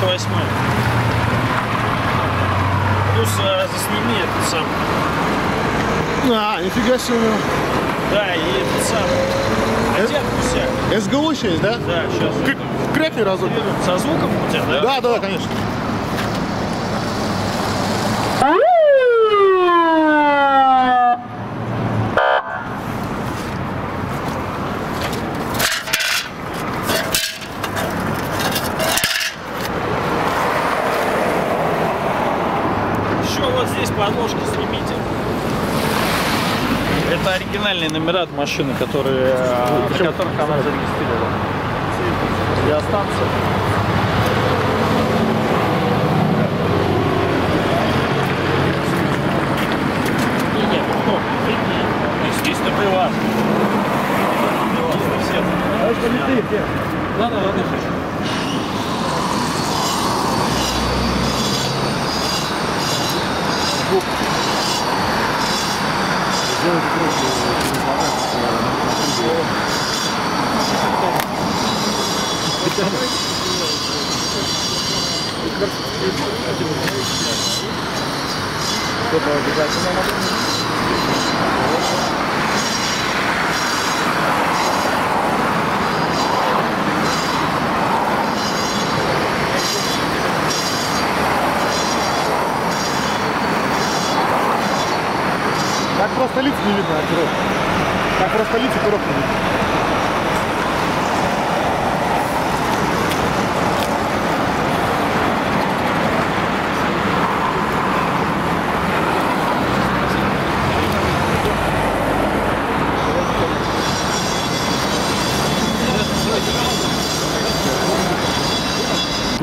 98 Плюс а, засними этот сам. А, нифига себе. Да, и этот сам. Хотя гуся. СГУ еще да? Да, сейчас. К крякни разок. Со звуком у тебя. Да, да, да конечно. Подложки снимите. Это оригинальные номера от машины, которые, э, на которых она зарегистрирована. Для станции. Не, ну, естественно, приват. Ладно, ладно. Так просто лиц не видно, оперов. Так просто лиц оперов не видно.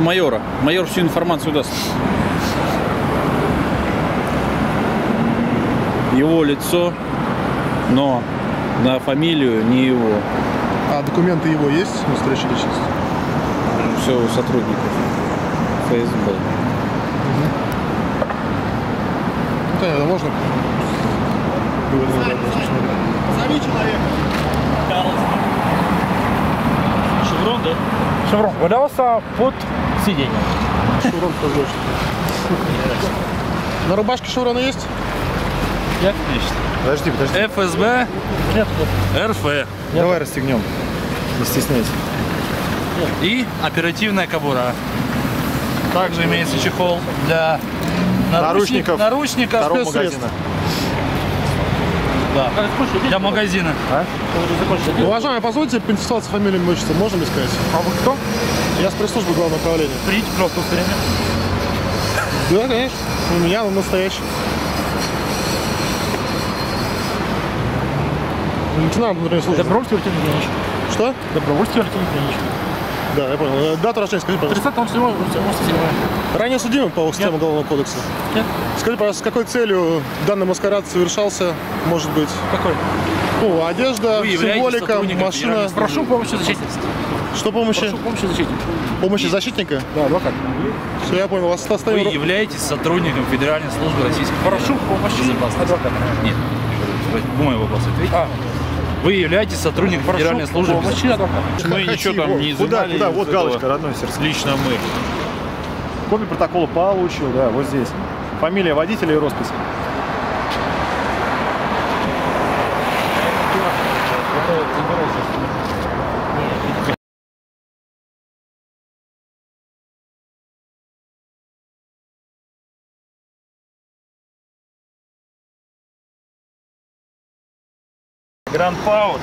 Майора. Майор всю информацию даст. Его лицо, но на фамилию не его. А документы его есть, настоящая личность? Все у сотрудников ФСБ. Ну, понятно, можно? Зови человека. Шеврон, да? Шеврон валялся под сиденьем. Шеврон тоже. На рубашке шеврона есть? Нет? Подожди, подожди. ФСБ, Нет, РФ Давай расстегнем. Не стесняйся. И оперативная кобура. Также имеется чехол для Наручников. наручников спецсредств. Да. Для магазина. Уважаемый, позвольте поинтересоваться фамилией и имуществом. Можем ли сказать? А вы кто? Я с пресс-службы главного управления. Придите, пожалуйста, удостоверение. Да, конечно. У меня он настоящий. Лейтенант внутренней службы. Добровольский Артемий Евгеньевич. Что? Добровольский Артемий Евгеньевич. Да, я понял. Э, Дату рождения скажи, пожалуйста. 30 7 97 Ранее судимый по системе Уголовного кодекса. Нет. Скажи, пожалуйста, с какой целью данный маскарад совершался, может быть? Какой? Ну, одежда, Вы символика, машина. Прошу помощи защитника. Что помощи? Прошу помощи защитника. Помощи защитника? Да, адвокат. Все, я понял. Вас Вы оставим... являетесь сотрудником Федеральной службы Российской Прошу помощи адвоката. Нет. Думаю, вопрос ответить. А, Вы являетесь сотрудником прошу Федеральной службы помощи безопасности. Мы ничего там не Куда, изымали. куда? из Вот этого. галочка, родной сердце. Лично мы. Копию протокола получил, да, вот здесь. Фамилия водителя и роспись. Гранд Паут.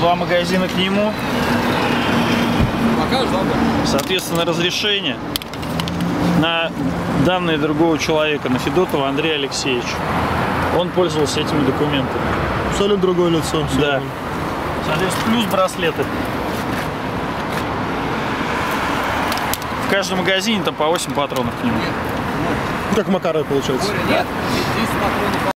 Два магазина к нему. Соответственно, разрешение на данные другого человека, на Федотова Андрея Алексеевича. Он пользовался этими документами. Абсолютно другое лицо. всё Да. Соответственно, плюс браслеты. В каждом магазине там по 8 патронов к нему. Как Макаров получается.